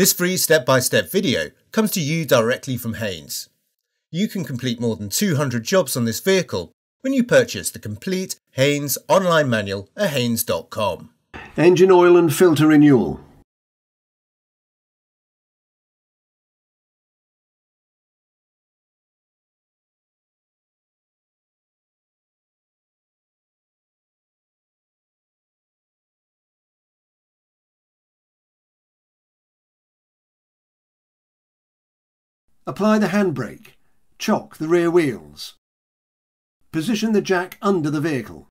This free step-by-step video comes to you directly from Haynes. You can complete more than 200 jobs on this vehicle when you purchase the complete Haynes online manual at haynes.com. Engine oil and filter renewal. Apply the handbrake. Chock the rear wheels. Position the jack under the vehicle.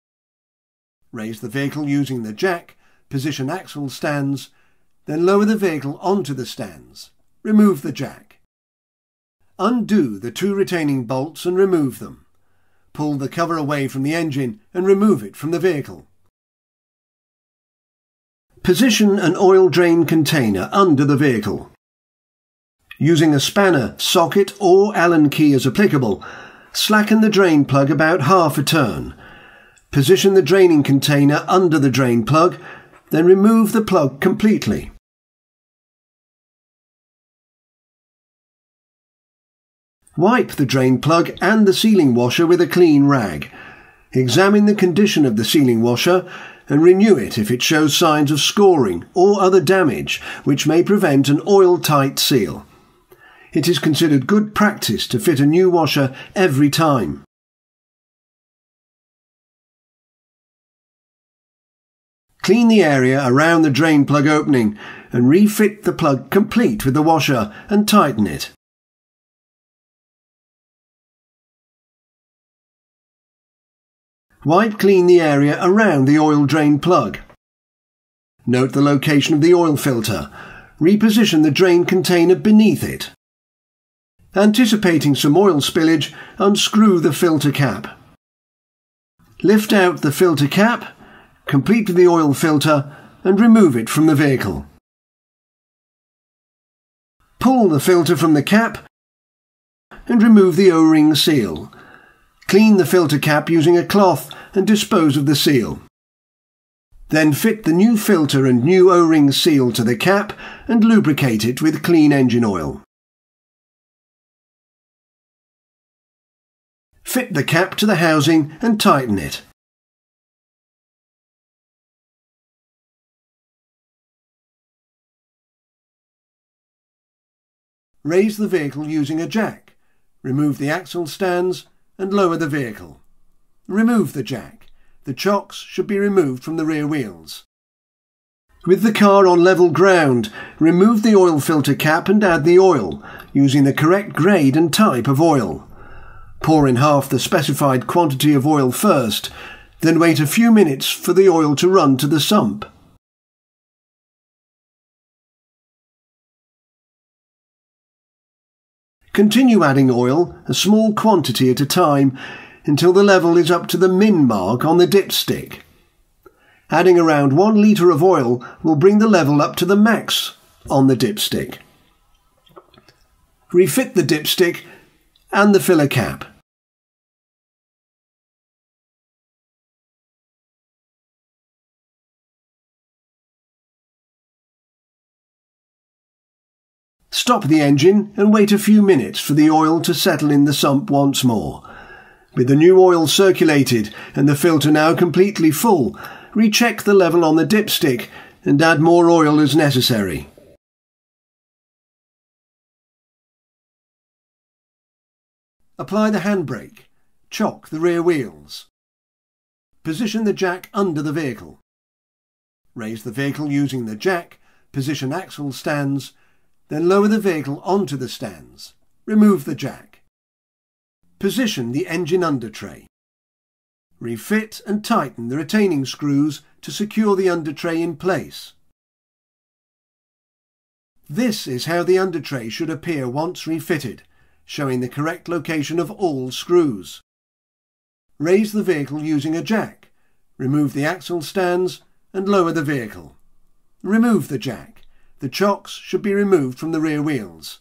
Raise the vehicle using the jack, position axle stands, then lower the vehicle onto the stands. Remove the jack. Undo the two retaining bolts and remove them. Pull the cover away from the engine and remove it from the vehicle. Position an oil drain container under the vehicle. Using a spanner, socket or Allen key as applicable, slacken the drain plug about half a turn. Position the draining container under the drain plug, then remove the plug completely. Wipe the drain plug and the sealing washer with a clean rag. Examine the condition of the sealing washer and renew it if it shows signs of scoring or other damage which may prevent an oil-tight seal it is considered good practice to fit a new washer every time. Clean the area around the drain plug opening and refit the plug complete with the washer and tighten it. Wipe clean the area around the oil drain plug. Note the location of the oil filter. Reposition the drain container beneath it. Anticipating some oil spillage, unscrew the filter cap. Lift out the filter cap, complete the oil filter, and remove it from the vehicle. Pull the filter from the cap and remove the O-ring seal. Clean the filter cap using a cloth and dispose of the seal. Then fit the new filter and new O-ring seal to the cap and lubricate it with clean engine oil. Fit the cap to the housing and tighten it. Raise the vehicle using a jack. Remove the axle stands and lower the vehicle. Remove the jack. The chocks should be removed from the rear wheels. With the car on level ground, remove the oil filter cap and add the oil, using the correct grade and type of oil. Pour in half the specified quantity of oil first, then wait a few minutes for the oil to run to the sump. Continue adding oil, a small quantity at a time, until the level is up to the min mark on the dipstick. Adding around one litre of oil will bring the level up to the max on the dipstick. Refit the dipstick and the filler cap. Stop the engine and wait a few minutes for the oil to settle in the sump once more. With the new oil circulated and the filter now completely full, recheck the level on the dipstick and add more oil as necessary. Apply the handbrake. Chock the rear wheels. Position the jack under the vehicle. Raise the vehicle using the jack, position axle stands, then lower the vehicle onto the stands. Remove the jack. Position the engine under tray. Refit and tighten the retaining screws to secure the under tray in place. This is how the under tray should appear once refitted showing the correct location of all screws. Raise the vehicle using a jack. Remove the axle stands and lower the vehicle. Remove the jack. The chocks should be removed from the rear wheels.